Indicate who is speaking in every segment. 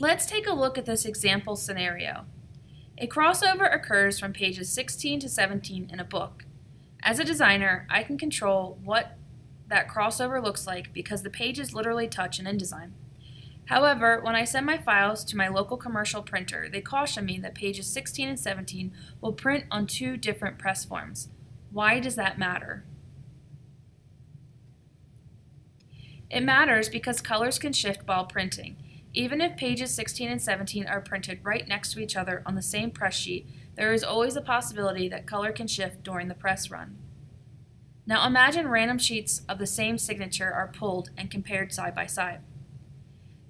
Speaker 1: Let's take a look at this example scenario. A crossover occurs from pages 16 to 17 in a book. As a designer, I can control what that crossover looks like because the pages literally touch in InDesign. However, when I send my files to my local commercial printer, they caution me that pages 16 and 17 will print on two different press forms. Why does that matter? It matters because colors can shift while printing. Even if pages 16 and 17 are printed right next to each other on the same press sheet, there is always a possibility that color can shift during the press run. Now imagine random sheets of the same signature are pulled and compared side by side.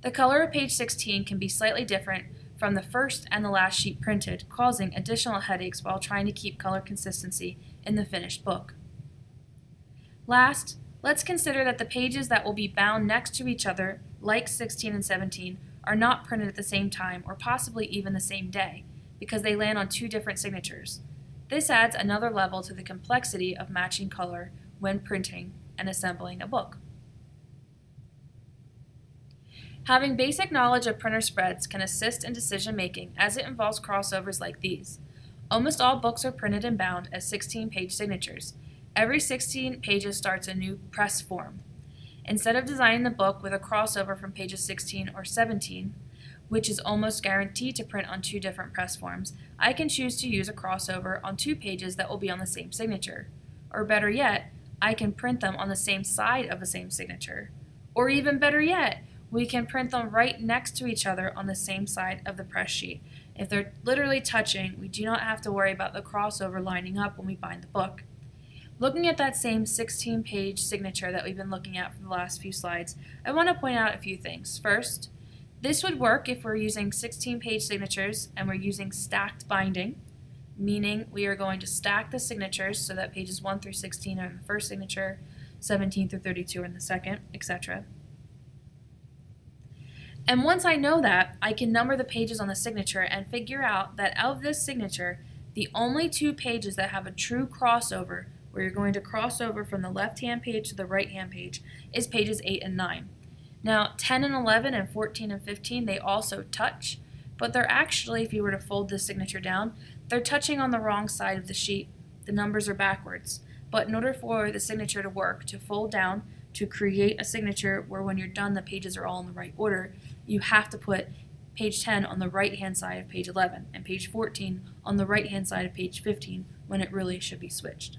Speaker 1: The color of page 16 can be slightly different from the first and the last sheet printed, causing additional headaches while trying to keep color consistency in the finished book. Last, let's consider that the pages that will be bound next to each other, like 16 and 17, are not printed at the same time or possibly even the same day, because they land on two different signatures. This adds another level to the complexity of matching color when printing and assembling a book. Having basic knowledge of printer spreads can assist in decision making as it involves crossovers like these. Almost all books are printed and bound as 16 page signatures. Every 16 pages starts a new press form. Instead of designing the book with a crossover from pages 16 or 17, which is almost guaranteed to print on two different press forms, I can choose to use a crossover on two pages that will be on the same signature. Or better yet, I can print them on the same side of the same signature. Or even better yet, we can print them right next to each other on the same side of the press sheet. If they're literally touching, we do not have to worry about the crossover lining up when we bind the book. Looking at that same 16 page signature that we've been looking at for the last few slides, I want to point out a few things. First, this would work if we're using 16 page signatures and we're using stacked binding, meaning we are going to stack the signatures so that pages 1 through 16 are in the first signature, 17 through 32 are in the second, etc. And once I know that, I can number the pages on the signature and figure out that of this signature, the only two pages that have a true crossover, where you're going to cross over from the left-hand page to the right-hand page, is pages 8 and 9. Now, 10 and 11 and 14 and 15, they also touch, but they're actually, if you were to fold this signature down, they're touching on the wrong side of the sheet. The numbers are backwards. But in order for the signature to work, to fold down, to create a signature where when you're done the pages are all in the right order, you have to put page 10 on the right hand side of page 11 and page 14 on the right hand side of page 15 when it really should be switched.